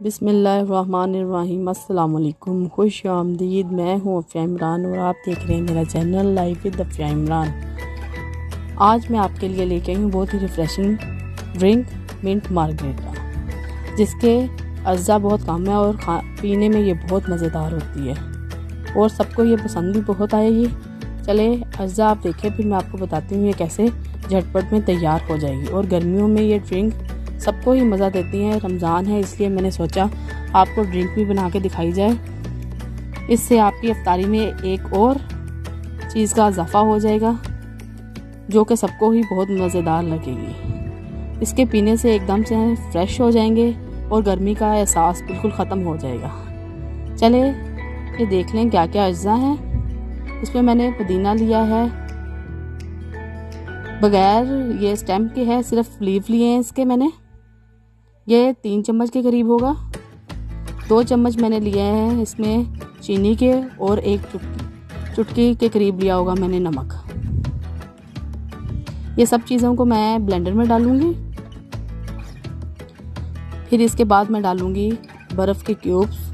बिसमीम अल्लाम खुश आमदीद, मैं हूँ अफ़िया इमरान और आप देख रहे हैं मेरा channel life with Afiya Imran. आज मैं आपके लिए लेके आई हूँ बहुत ही रिफ़्रेशिंग ड्रिंक मिंट मार्गरेटा जिसके अज्जा बहुत कम है और खा, पीने में ये बहुत मज़ेदार होती है। और सबको ये पसंद भी बहुत आएगी चले, अज्जा आप देखें, फिर मैं आपको बताती हूँ ये कैसे झटपट में तैयार हो जाएगी। और गर्मियों में ये ड्रिंक सबको ही मज़ा देती हैं, रमज़ान है, इसलिए मैंने सोचा आपको ड्रिंक भी बना के दिखाई जाए। इससे आपकी अफ्तारी में एक और चीज़ का इजाफा हो जाएगा, जो कि सबको ही बहुत मज़ेदार लगेगी। इसके पीने से एकदम से फ्रेश हो जाएँगे और गर्मी का एहसास बिल्कुल ख़त्म हो जाएगा। चले, ये देख लें क्या क्या अज्जा हैं। इसमें मैंने पुदीना लिया है। बगैर ये स्टेम्प के है, सिर्फ़ लीव लिए हैं इसके मैंने। ये तीन चम्मच के करीब होगा। दो चम्मच मैंने लिए हैं इसमें चीनी के और एक चुटकी। चुटकी के करीब लिया होगा मैंने नमक। ये सब चीज़ों को मैं ब्लेंडर में डालूँगी। फिर इसके बाद मैं डालूँगी बर्फ़ के क्यूब्स।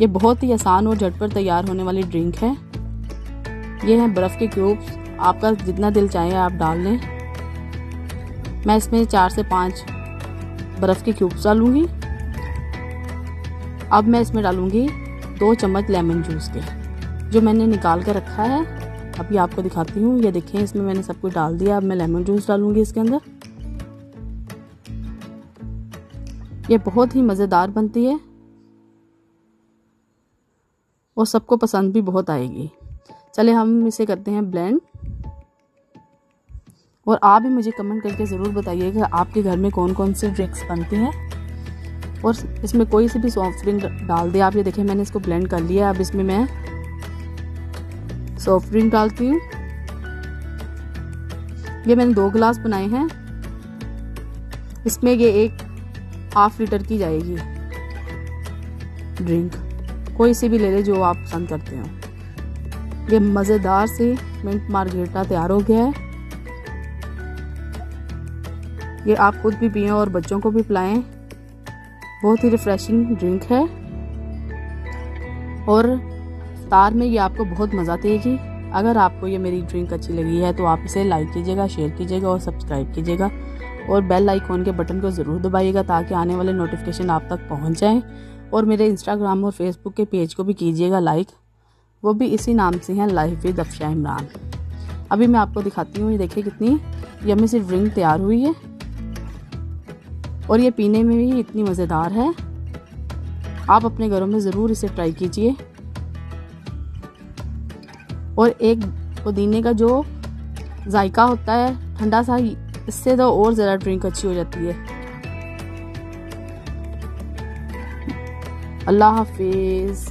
ये बहुत ही आसान और झटपट तैयार होने वाली ड्रिंक है। ये हैं बर्फ़ के क्यूब्स। आपका जितना दिल चाहे आप डाल लें। मैं इसमें चार से पाँच बर्फ़ के क्यूब्स डालूँगी। अब मैं इसमें डालूँगी दो चम्मच लेमन जूस के, जो मैंने निकाल कर रखा है। अभी आपको दिखाती हूँ। ये देखें इसमें मैंने सब कुछ डाल दिया। अब मैं लेमन जूस डालूँगी इसके अंदर। ये बहुत ही मज़ेदार बनती है और सबको पसंद भी बहुत आएगी। चले हम इसे करते हैं ब्लेंड। और आप भी मुझे कमेंट करके ज़रूर बताइएगा आपके घर में कौन कौन से ड्रिंक्स बनती हैं। और इसमें कोई सी भी सॉफ्ट ड्रिंक डाल दे आप, ये देखें मैंने इसको ब्लेंड कर लिया अब इसमें मैं सॉफ्ट ड्रिंक डालती हूँ। ये मैंने दो गिलास बनाए हैं। इसमें ये एक हाफ़ लीटर की जाएगी ड्रिंक कोई सी भी ले ले जो आप पसंद करते हो। ये मज़ेदार से मिंट मार्गेटा तैयार हो गया है। ये आप खुद भी पिए और बच्चों को भी पिलाएँ। बहुत ही रिफ़्रेशिंग ड्रिंक है। और तार में ये आपको बहुत मज़ा देगी अगर आपको ये मेरी ड्रिंक अच्छी लगी है तो आप इसे लाइक कीजिएगा शेयर कीजिएगा और सब्सक्राइब कीजिएगा। और बेल आइकॉन के बटन को ज़रूर दबाइएगा ताकि आने वाले नोटिफिकेशन आप तक पहुँच जाएँ। और मेरे इंस्टाग्राम और फेसबुक के पेज को भी कीजिएगा लाइक वो भी इसी नाम से हैं लाइफ विद अफशा इमरान अभी मैं आपको दिखाती हूँ, ये देखिए कितनी यमी सी ड्रिंक तैयार हुई है। और ये पीने में भी इतनी मज़ेदार है। आप अपने घरों में ज़रूर इसे ट्राई कीजिए। और एक पुदीने का जो जायका होता है, ठंडा सा, इससे तो और जरा ड्रिंक अच्छी हो जाती है। अल्लाह हाफिज़।